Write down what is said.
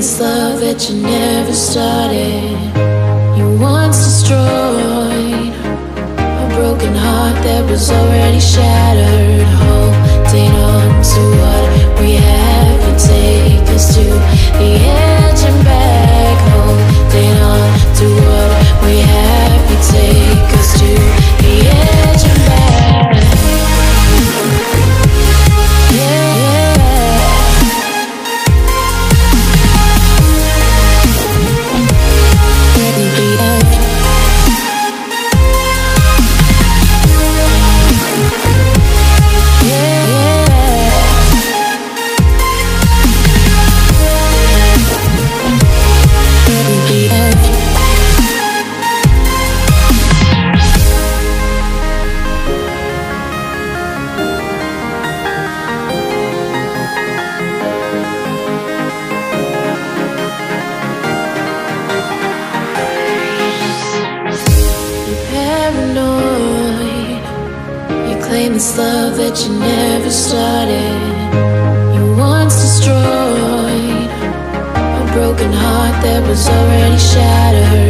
this love that you never started. You once destroyed a broken heart that was already shattered. Claim this love that you never started. You once destroyed a broken heart that was already shattered.